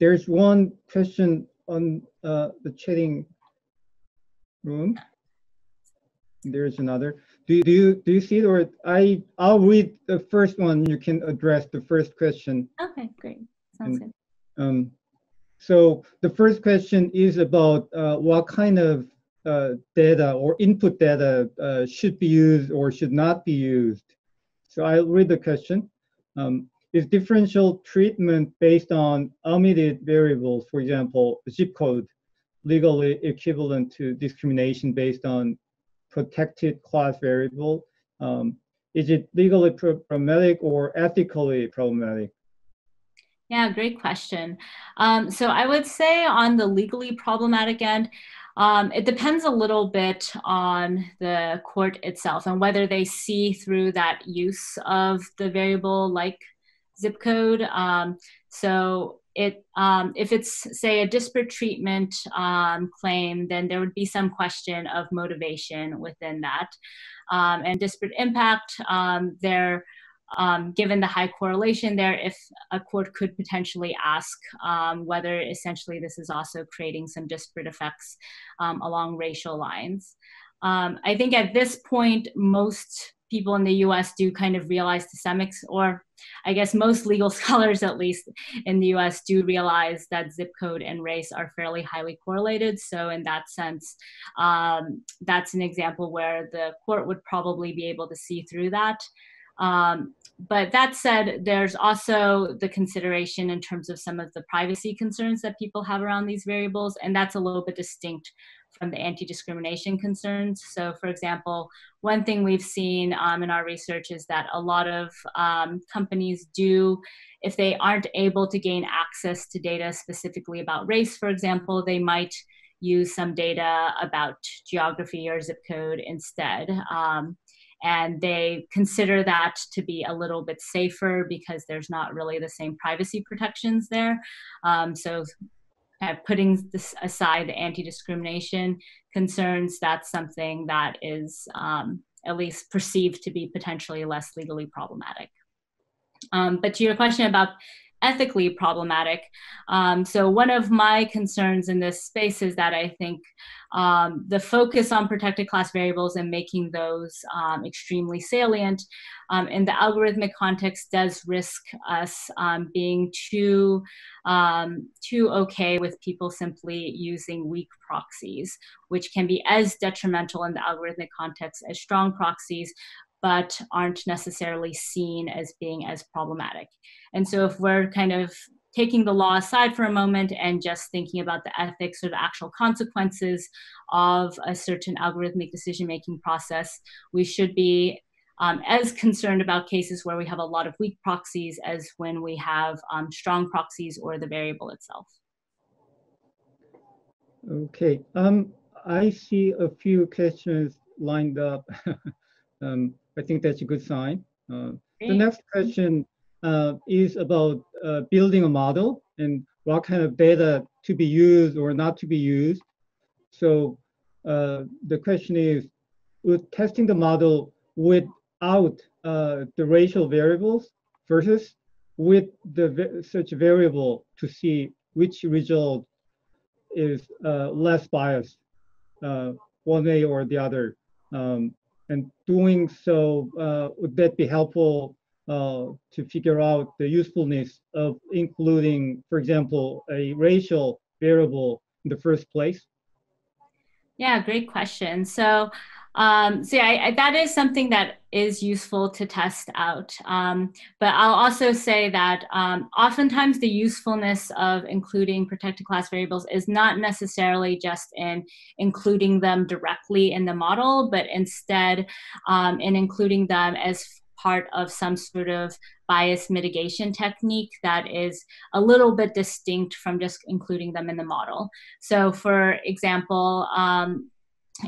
Speaker 1: there's one question on uh, the chatting room. There's another. Do, do you do you see it or I I'll read the first one. You can address the first question.
Speaker 2: Okay, great. Sounds
Speaker 1: And-
Speaker 2: good.
Speaker 1: Um, so the first question is about uh, what kind of uh, data or input data uh, should be used or should not be used. So I'll read the question. Um, is differential treatment based on omitted variables, for example, zip code, legally equivalent to discrimination based on protected class variable? Um, is it legally problematic or ethically problematic?
Speaker 2: Yeah, great question. Um, so I would say on the legally problematic end, um, it depends a little bit on the court itself and whether they see through that use of the variable like zip code. Um, so it, um, if it's say a disparate treatment um, claim, then there would be some question of motivation within that. Um, and disparate impact, um, there um, given the high correlation there, if a court could potentially ask um, whether essentially this is also creating some disparate effects um, along racial lines. Um, I think at this point, most people in the US do kind of realize to some extent, or I guess most legal scholars, at least in the US, do realize that zip code and race are fairly highly correlated. So, in that sense, um, that's an example where the court would probably be able to see through that. Um, but that said, there's also the consideration in terms of some of the privacy concerns that people have around these variables, and that's a little bit distinct from the anti-discrimination concerns. So, for example, one thing we've seen um, in our research is that a lot of um, companies do, if they aren't able to gain access to data specifically about race, for example, they might use some data about geography or zip code instead. Um, and they consider that to be a little bit safer because there's not really the same privacy protections there. Um, so, uh, putting this aside the anti-discrimination concerns, that's something that is um, at least perceived to be potentially less legally problematic. Um, but to your question about ethically problematic. Um, so one of my concerns in this space is that I think um, the focus on protected class variables and making those um, extremely salient um, in the algorithmic context does risk us um, being too um, too okay with people simply using weak proxies, which can be as detrimental in the algorithmic context as strong proxies, but aren't necessarily seen as being as problematic. And so if we're kind of taking the law aside for a moment and just thinking about the ethics or the actual consequences of a certain algorithmic decision making process, we should be um, as concerned about cases where we have a lot of weak proxies as when we have um, strong proxies or the variable itself.
Speaker 1: Okay, um, I see a few questions lined up. um, I think that's a good sign. Uh, the next question uh, is about uh, building a model and what kind of data to be used or not to be used. So uh, the question is, would testing the model without uh, the racial variables versus with the such variable to see which result is uh, less biased uh, one way or the other. Um, and doing so, uh, would that be helpful uh, to figure out the usefulness of including, for example, a racial variable in the first place?
Speaker 2: Yeah, great question. So Um, so yeah, I, I, that is something that is useful to test out. Um, but I'll also say that um, oftentimes the usefulness of including protected class variables is not necessarily just in including them directly in the model, but instead um, in including them as part of some sort of bias mitigation technique that is a little bit distinct from just including them in the model. So for example, um,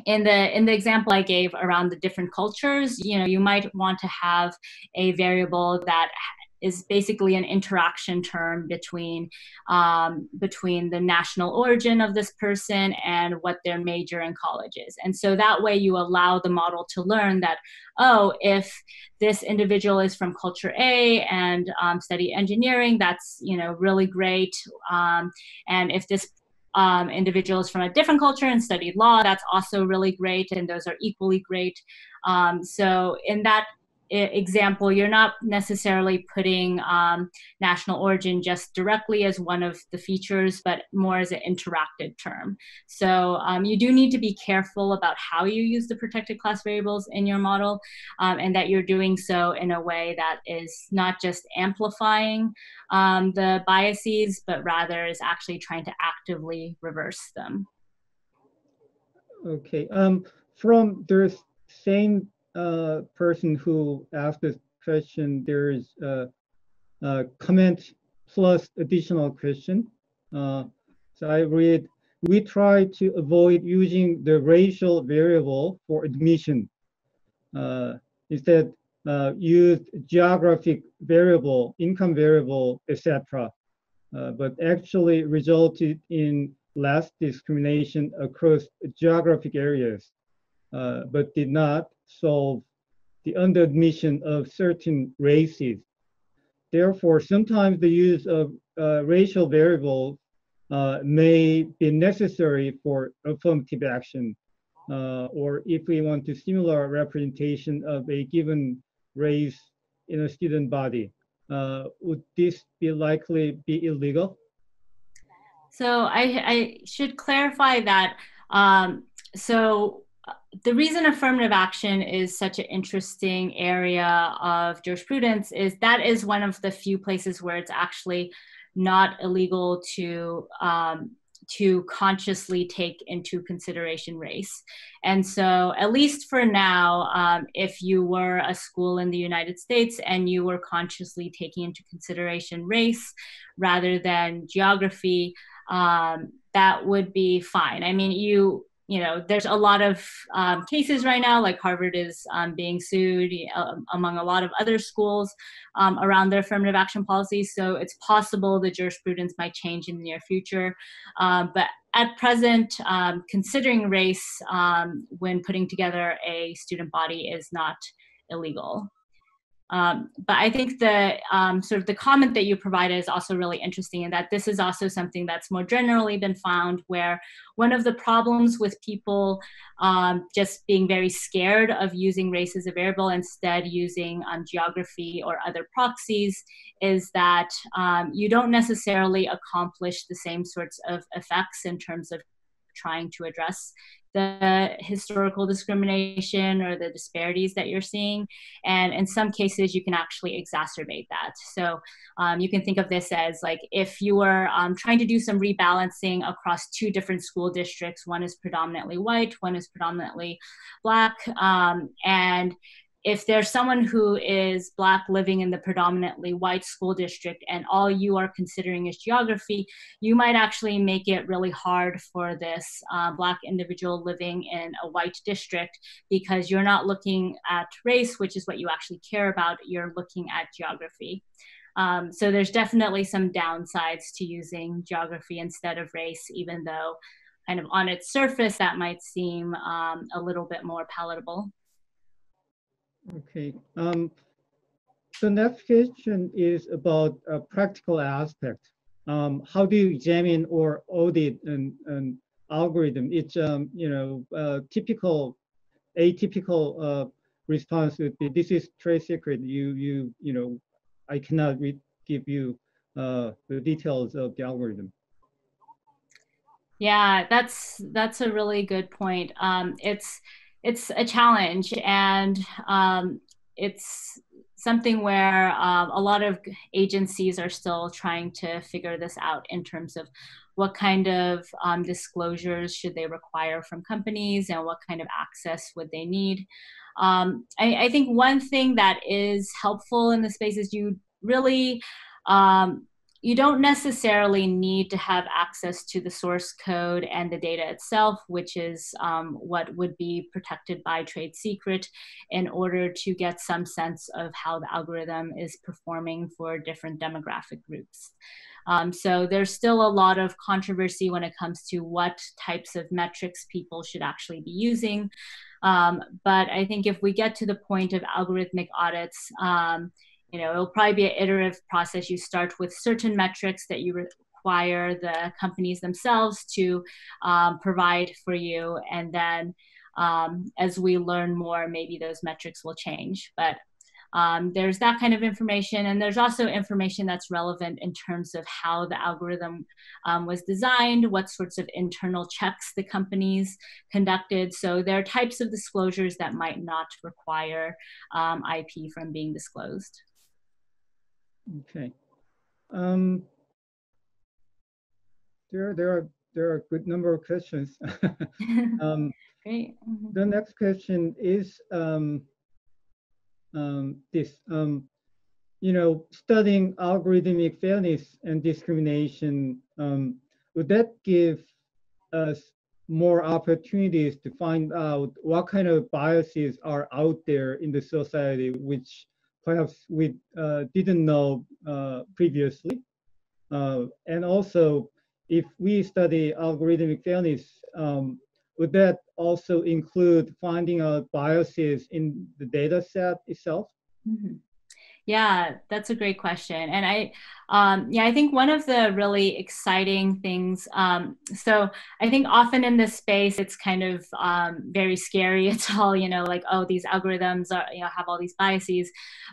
Speaker 2: in the in the example I gave around the different cultures, you know, you might want to have a variable that is basically an interaction term between um, between the national origin of this person and what their major in college is. And so that way you allow the model to learn that oh if this individual is from culture a and um, study engineering that's you know really great um, and if this um, individuals from a different culture and studied law. That's also really great, and those are equally great. Um, so, in that example, you're not necessarily putting um, national origin just directly as one of the features, but more as an interacted term. So um, you do need to be careful about how you use the protected class variables in your model um, and that you're doing so in a way that is not just amplifying um, the biases, but rather is actually trying to actively reverse them.
Speaker 1: Okay, um, from the same uh, person who asked this question, there is a, a comment plus additional question. Uh, so I read, we try to avoid using the racial variable for admission. Uh, instead, uh, use geographic variable, income variable, etc. Uh, but actually resulted in less discrimination across geographic areas, uh, but did not solve the underadmission of certain races. Therefore, sometimes the use of uh, racial variables uh, may be necessary for affirmative action, uh, or if we want to similar representation of a given race in a student body. Uh, would this be likely be illegal?
Speaker 2: So I, I should clarify that. Um, so the reason affirmative action is such an interesting area of jurisprudence is that is one of the few places where it's actually not illegal to um, to consciously take into consideration race. And so, at least for now, um, if you were a school in the United States and you were consciously taking into consideration race rather than geography, um, that would be fine. I mean, you you know, there's a lot of um, cases right now, like Harvard is um, being sued uh, among a lot of other schools um, around their affirmative action policies. So it's possible the jurisprudence might change in the near future. Um, but at present, um, considering race when putting together a student body is not illegal. Um, but I think the um, sort of the comment that you provided is also really interesting in that this is also something that's more generally been found where one of the problems with people um, just being very scared of using race as a variable, instead using um, geography or other proxies, is that um, you don't necessarily accomplish the same sorts of effects in terms of trying to address the historical discrimination or the disparities that you're seeing. And in some cases, you can actually exacerbate that. So um, you can think of this as like if you were um, trying to do some rebalancing across two different school districts, one is predominantly white, one is predominantly black, um, and if there's someone who is black living in the predominantly white school district and all you are considering is geography you might actually make it really hard for this uh, black individual living in a white district because you're not looking at race which is what you actually care about. You're looking at geography. Um, so there's definitely some downsides to using geography instead of race even though kind of on its surface that might seem um, a little bit more palatable
Speaker 1: Okay. Um, the next question is about a practical aspect. Um, how do you examine or audit an, an algorithm? It's um, you know typical, atypical uh, response would be this is trade secret. You you you know, I cannot give you uh, the details of the algorithm.
Speaker 2: Yeah, that's that's a really good point. Um, it's it's a challenge and um, it's something where um, a lot of agencies are still trying to figure this out in terms of what kind of um, disclosures should they require from companies and what kind of access would they need. Um, I, I, think one thing that is helpful in the space is you really um, you don't necessarily need to have access to the source code and the data itself, which is um, what would be protected by trade secret, in order to get some sense of how the algorithm is performing for different demographic groups. Um, so there's still a lot of controversy when it comes to what types of metrics people should actually be using. Um, but I think if we get to the point of algorithmic audits, um, you know, it'll probably be an iterative process. You start with certain metrics that you require the companies themselves to um, provide for you. And then um, as we learn more, maybe those metrics will change. But um, there's that kind of information, and there's also information that's relevant in terms of how the algorithm um, was designed, what sorts of internal checks the companies conducted. So there are types of disclosures that might not require um, IP from being disclosed.
Speaker 1: Okay. Um, there, there are there are a good number of questions. um,
Speaker 2: Great. Mm -hmm.
Speaker 1: The next question is um, um, this. Um, you know, studying algorithmic fairness and discrimination, um, would that give us more opportunities to find out what kind of biases are out there in the society which perhaps we uh, didn't know uh, previously. Uh, and also, if we study algorithmic fairness, um, would that also include finding out biases in the data set itself?
Speaker 2: Mm -hmm. Yeah, that's a great question. And I, um, yeah, I think one of the really exciting things, um, so I think often in this space, it's kind of um, very scary. It's all, you know, like, oh, these algorithms are, you know, have all these biases.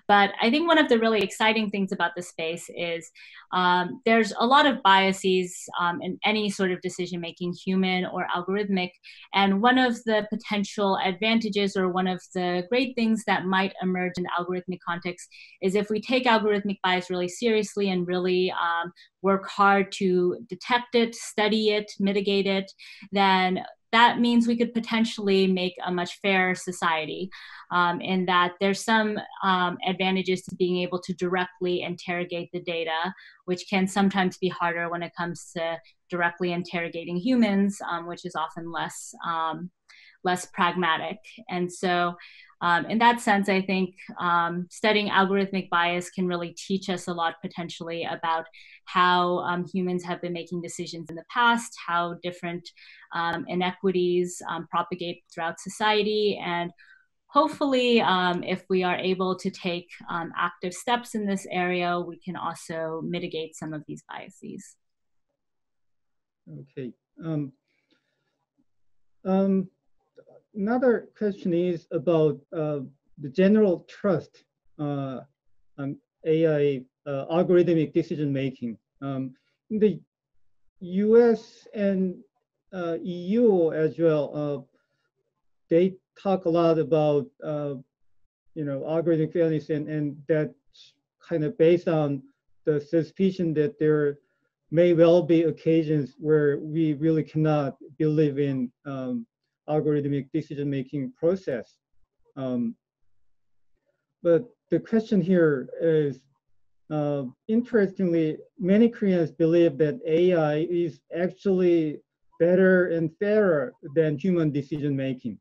Speaker 2: But I think one of the really exciting things about the space is um, there's a lot of biases um, in any sort of decision making, human or algorithmic. And one of the potential advantages or one of the great things that might emerge in the algorithmic context is if we take algorithmic bias really seriously and really um, work hard to detect it, study it, mitigate it, then that means we could potentially make a much fairer society um, in that there's some um, advantages to being able to directly interrogate the data, which can sometimes be harder when it comes to directly interrogating humans, um, which is often less um, less pragmatic. And so um, in that sense, I think um, studying algorithmic bias can really teach us a lot potentially about how um, humans have been making decisions in the past, how different um, inequities um, propagate throughout society, and hopefully, um, if we are able to take active steps in this area, we can also mitigate some of these biases.
Speaker 1: Okay. Um, um, another question is about uh, the general trust uh, on AI uh, algorithmic decision making. Um, in the US and uh, EU as well, uh, they talk a lot about uh, you know algorithmic fairness and, and that's kind of based on the suspicion that there may well be occasions where we really cannot believe in um, algorithmic decision-making process. Um, but the question here is, uh, interestingly, many Koreans believe that AI is actually better and fairer than human decision-making.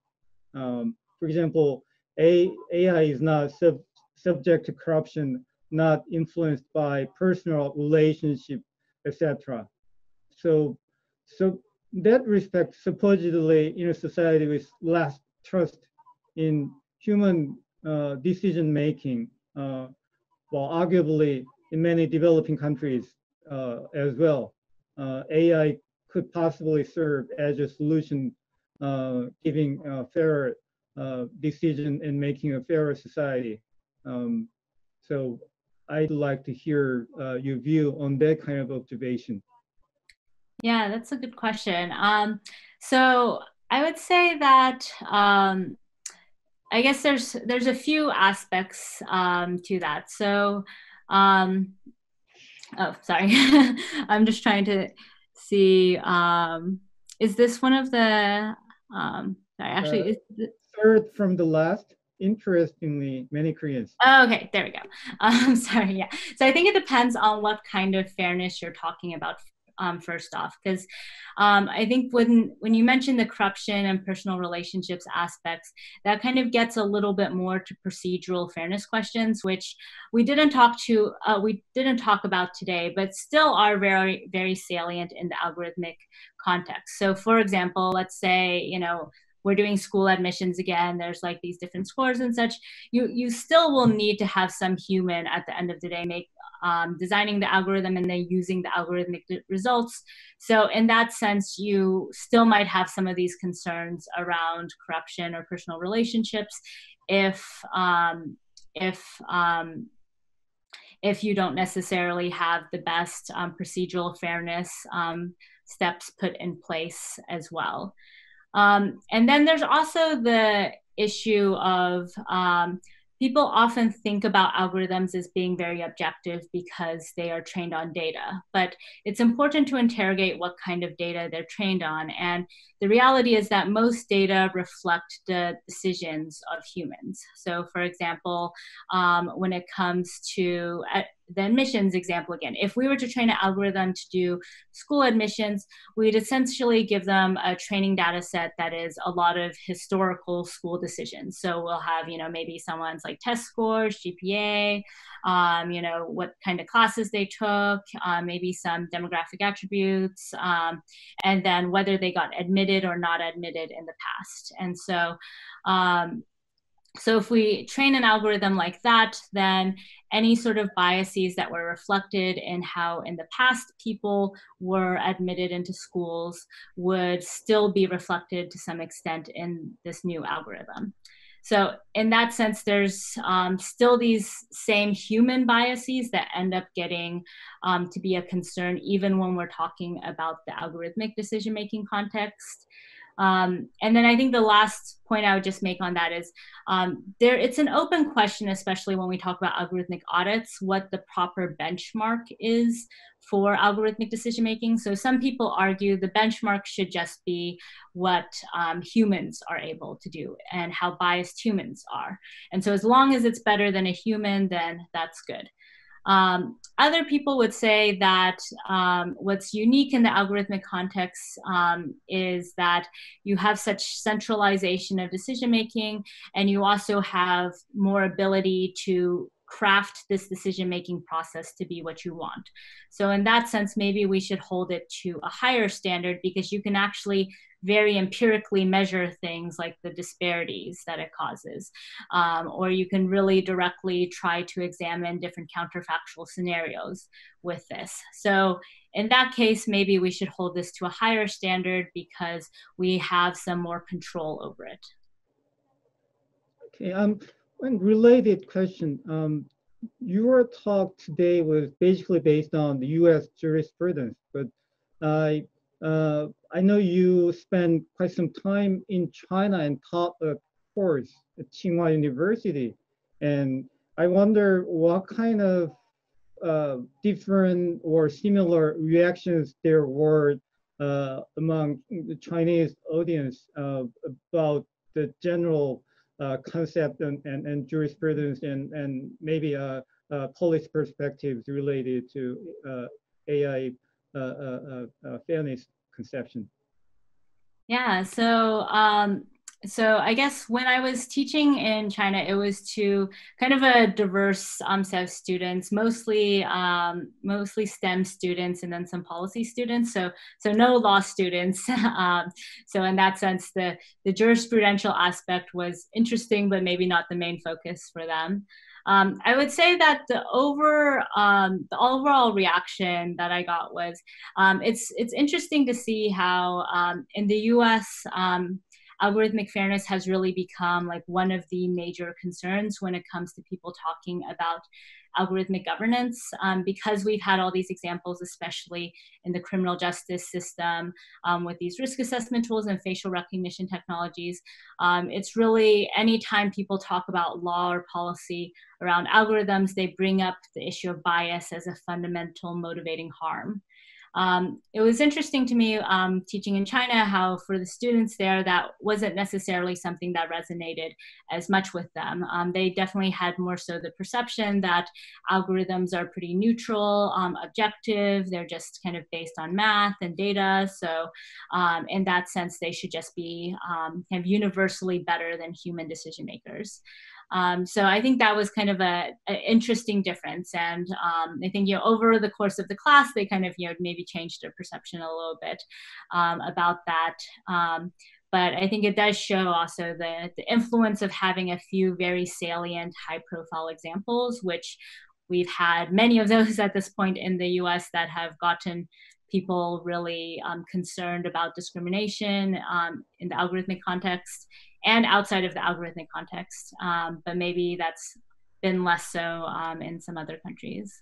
Speaker 1: Um, for example, A, AI is not sub subject to corruption, not influenced by personal relationship, etc. So, so that respect, supposedly in a society with less trust in human uh, decision making, uh, while arguably in many developing countries uh, as well, uh, AI could possibly serve as a solution, uh, giving a fairer uh, decision and making a fairer society. Um, so I'd like to hear your view on that kind of observation.
Speaker 2: Yeah, that's a good question. Um, so I, would say that um, I guess there's there's a few aspects um, to that. So, um, oh, sorry, I'm just trying to see. Um, is this one of the? Um, sorry, actually, uh, is the,
Speaker 1: third from the last. Interestingly, many Koreans.
Speaker 2: Oh, okay, there we go. Um, sorry, yeah. So I think it depends on what kind of fairness you're talking about um, first off, because um, I think when when you mention the corruption and personal relationships aspects, that kind of gets a little bit more to procedural fairness questions, which we didn't talk to uh, we didn't talk about today, but still are very very salient in the algorithmic context. So, for example, let's say you know we're doing school admissions again there's like these different scores and such you you still will need to have some human at the end of the day make um, designing the algorithm and then using the algorithmic results so in that sense you still might have some of these concerns around corruption or personal relationships if um, if um, if you don't necessarily have the best um, procedural fairness um, steps put in place as well. Um, and then there's also the issue of um, people often think about algorithms as being very objective because they are trained on data, but it's important to interrogate what kind of data they're trained on. And the reality is that most data reflect the decisions of humans. So, for example, um, when it comes to uh, the admissions example again, if we were to train an algorithm to do school admissions, we'd essentially give them a training data set that is a lot of historical school decisions. So we'll have, you know, maybe someone's like test scores, GPA, um, you know, what kind of classes they took, uh, maybe some demographic attributes, um, and then whether they got admitted or not admitted in the past. And so, um, so if we train an algorithm like that, then any sort of biases that were reflected in how in the past people were admitted into schools would still be reflected to some extent in this new algorithm. So in that sense, there's um, still these same human biases that end up getting um, to be a concern, even when we're talking about the algorithmic decision-making context. Um, and then I think the last point I would just make on that is um, there it's an open question, especially when we talk about algorithmic audits, what the proper benchmark is for algorithmic decision making. So some people argue the benchmark should just be what um, humans are able to do and how biased humans are. And so as long as it's better than a human, then that's good. Um, other people would say that um, what's unique in the algorithmic context um, is that you have such centralization of decision making, and you also have more ability to craft this decision making process to be what you want. So, in that sense, maybe we should hold it to a higher standard because you can actually very empirically measure things like the disparities that it causes. Um, or you can really directly try to examine different counterfactual scenarios with this. So in that case, maybe we should hold this to a higher standard because we have some more control over it.
Speaker 1: Okay, um, one related question. Um, your talk today was basically based on the U.S. jurisprudence, but I uh, I know you spent quite some time in China and taught a course at Tsinghua University. And I wonder what kind of uh, different or similar reactions there were uh, among the Chinese audience uh, about the general uh, concept and, and, and, jurisprudence and, and maybe a, a policy perspectives related to uh, AI uh, uh, uh, fairness conception?
Speaker 2: Yeah, so um, so I guess when I was teaching in China, it was to kind of a diverse um, set of students, mostly um, mostly STEM students, and then some policy students. So so no law students. um, so in that sense, the the jurisprudential aspect was interesting, but maybe not the main focus for them. Um, I would say that the over um, the overall reaction that I got was um, it's it's interesting to see how um, in the U.S. Um, algorithmic fairness has really become like one of the major concerns when it comes to people talking about algorithmic governance um, because we've had all these examples, especially in the criminal justice system um, with these risk assessment tools and facial recognition technologies. Um, it's really anytime people talk about law or policy around algorithms, they bring up the issue of bias as a fundamental motivating harm. Um, it was interesting to me um, teaching in China how for the students there that wasn't necessarily something that resonated as much with them. Um, they definitely had more so the perception that algorithms are pretty neutral, um, objective, they're just kind of based on math and data. So um, in that sense, they should just be um, kind of universally better than human decision makers. Um, so I think that was kind of a, a interesting difference. And um, I think, you know, over the course of the class, they kind of, you know, maybe changed their perception a little bit um, about that. Um, but I think it does show also the, the influence of having a few very salient, high profile examples, which we've had many of those at this point in the US that have gotten people really um, concerned about discrimination um, in the algorithmic context and outside of the algorithmic context. Um, but maybe that's been less so um, in some other countries.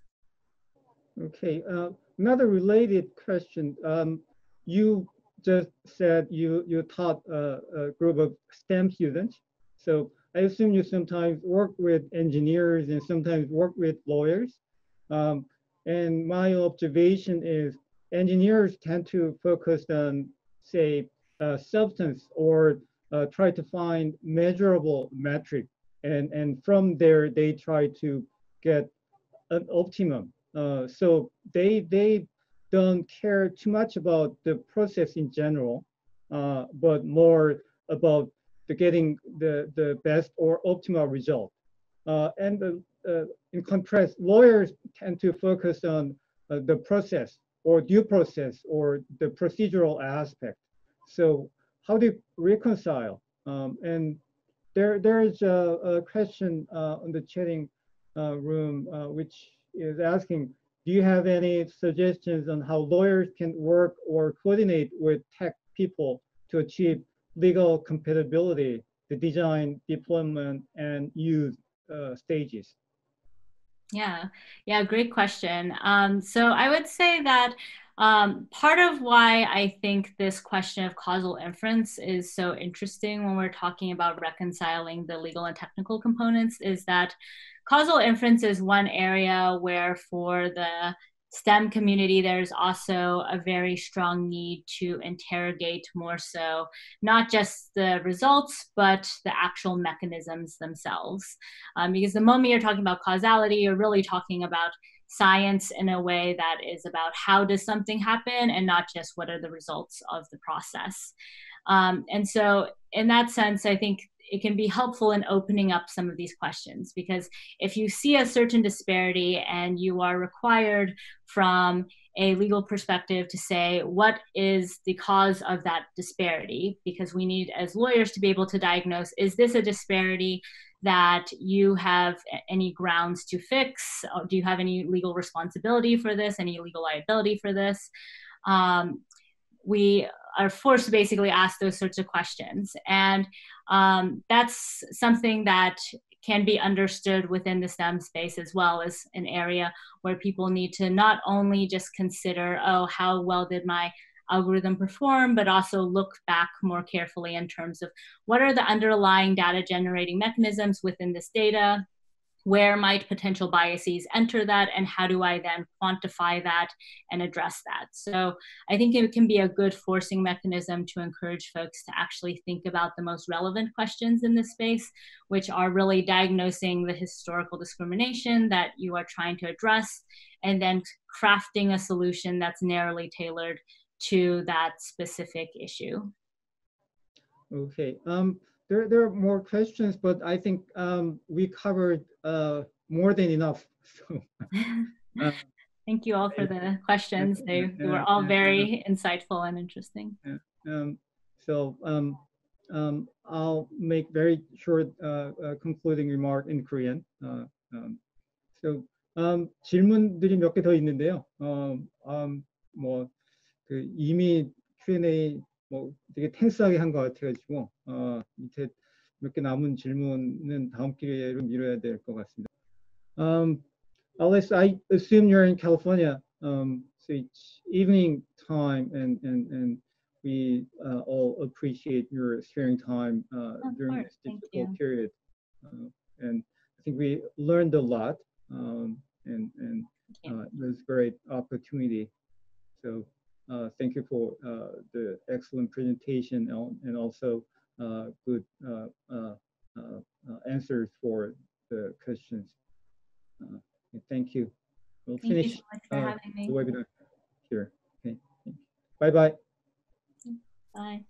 Speaker 1: Okay, uh, another related question. Um, you just said you, you taught a, a, group of STEM students. So I assume you sometimes work with engineers and sometimes work with lawyers. Um, and my observation is engineers tend to focus on, say, uh, substance or uh, try to find measurable metric, and and from there they try to get an optimum. Uh, so they they don't care too much about the process in general, uh, but more about the getting the the best or optimal result. Uh, and the, uh, in contrast, lawyers tend to focus on uh, the process or due process or the procedural aspect. So how do you reconcile? Um, and there, there is a, a question uh, on the chatting uh, room, uh, which is asking, do you have any suggestions on how lawyers can work or coordinate with tech people to achieve legal compatibility, the design, deployment, and use uh, stages?
Speaker 2: Yeah, yeah, great question. Um, so I would say that um, part of why I think this question of causal inference is so interesting when we're talking about reconciling the legal and technical components is that causal inference is one area where for the STEM community, there's also a very strong need to interrogate more so not just the results, but the actual mechanisms themselves. Um, because the moment you're talking about causality, you're really talking about science in a way that is about how does something happen and not just what are the results of the process. Um, and so, in that sense, I think it can be helpful in opening up some of these questions because if you see a certain disparity and you are required from a legal perspective to say what is the cause of that disparity because we need as lawyers to be able to diagnose is this a disparity that you have any grounds to fix? Uh, do you have any legal responsibility for this, any legal liability for this? Um, we are forced to basically ask those sorts of questions. And um, that's something that can be understood within the STEM space as well as an area where people need to not only just consider, oh, how well did my algorithm perform, but also look back more carefully in terms of what are the underlying data generating mechanisms within this data, where might potential biases enter that and how do i then quantify that and address that so i think it can be a good forcing mechanism to encourage folks to actually think about the most relevant questions in this space which are really diagnosing the historical discrimination that you are trying to address and then crafting a solution that's narrowly tailored to that specific issue.
Speaker 1: Okay. Um, there, there are more questions, but I think um, we covered uh, more than enough.
Speaker 2: So, uh, Thank you all for the questions. They, they were all very insightful and interesting.
Speaker 1: Um, so um, um, I'll make very short uh, uh, concluding remark in Korean. Uh, um, so um, 질문들이 몇 개 더 있는데요. um, um, 뭐 그 이미 Q&A 뭐 되게 텐스하게 한 것 같아가지고 어, 밑에 몇 개 남은 질문은 다음 기회로 미뤄야 될 것 같습니다. Um, Alice, I assume you're in California. Um, so it's evening time, and and and we uh, all appreciate your sharing time uh,
Speaker 2: Of
Speaker 1: during
Speaker 2: course,
Speaker 1: this
Speaker 2: thank
Speaker 1: difficult
Speaker 2: you.
Speaker 1: period. Uh, and I think we learned a lot, um, and and
Speaker 2: Thank you.
Speaker 1: uh, it was a great opportunity. So uh, thank you for uh, the excellent presentation and and also uh, good uh, uh, uh, uh, answers for the questions. Uh, Thank you. We'll
Speaker 2: Thank you
Speaker 1: finish
Speaker 2: so for
Speaker 1: uh,
Speaker 2: having me.
Speaker 1: the webinar here. Okay. Bye bye.
Speaker 2: Bye.